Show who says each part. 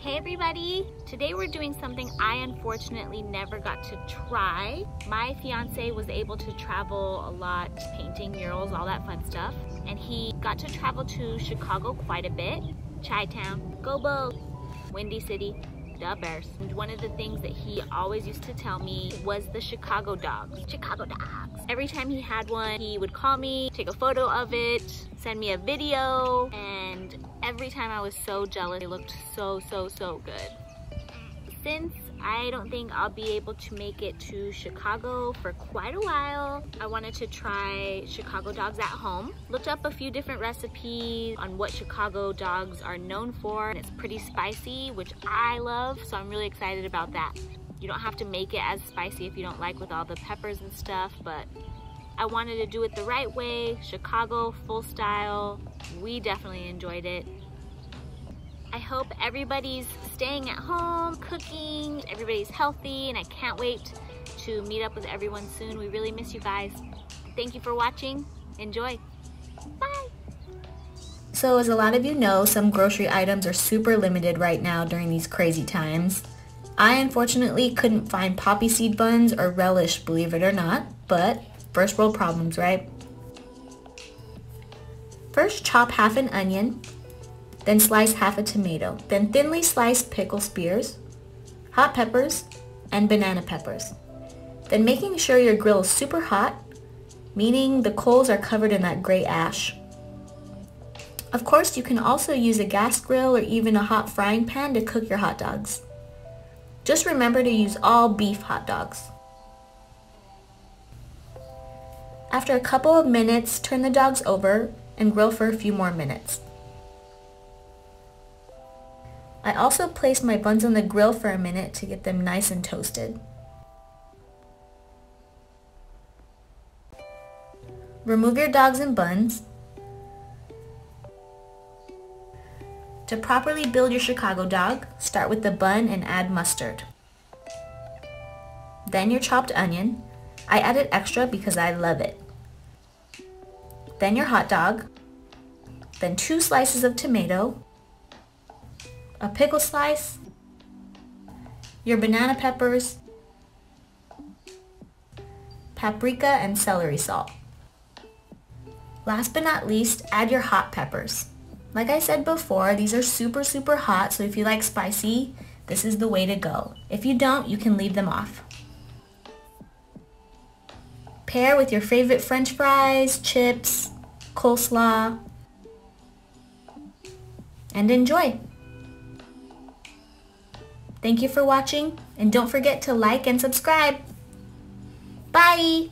Speaker 1: Hey everybody! Today we're doing something I unfortunately never got to try. My fiance was able to travel a lot, painting murals, all that fun stuff. And he got to travel to Chicago quite a bit. Chi-Town, Go Bow, Windy City, the Bears. And one of the things that he always used to tell me was the Chicago dogs. Chicago dogs. Every time he had one, he would call me, take a photo of it, send me a video, and every time I was so jealous. They looked so, so, so good. Since I don't think I'll be able to make it to Chicago for quite a while. I wanted to try Chicago dogs at home. Looked up a few different recipes on what Chicago dogs are known for. And it's pretty spicy, which I love, so I'm really excited about that. You don't have to make it as spicy if you don't like with all the peppers and stuff, but I wanted to do it the right way, Chicago, full style. We definitely enjoyed it. I hope everybody's staying at home, cooking, everybody's healthy, and I can't wait to meet up with everyone soon. We really miss you guys. Thank you for watching. Enjoy. Bye.
Speaker 2: So as a lot of you know, some grocery items are super limited right now during these crazy times. I unfortunately couldn't find poppy seed buns or relish, believe it or not, but first world problems, right? First, chop half an onion, then slice half a tomato, then thinly slice pickle spears, hot peppers, and banana peppers. Then making sure your grill is super hot, meaning the coals are covered in that gray ash. Of course, you can also use a gas grill or even a hot frying pan to cook your hot dogs. Just remember to use all beef hot dogs. After a couple of minutes, turn the dogs over and grill for a few more minutes. I also placed my buns on the grill for a minute to get them nice and toasted. Remove your dogs and buns. To properly build your Chicago dog, start with the bun and add mustard. Then your chopped onion. I added extra because I love it. Then your hot dog. Then two slices of tomato a pickle slice, your banana peppers, paprika and celery salt. Last but not least, add your hot peppers. Like I said before, these are super, super hot, so if you like spicy, this is the way to go. If you don't, you can leave them off. Pair with your favorite french fries, chips, coleslaw, and enjoy. Thank you for watching and don't forget to like and subscribe. Bye!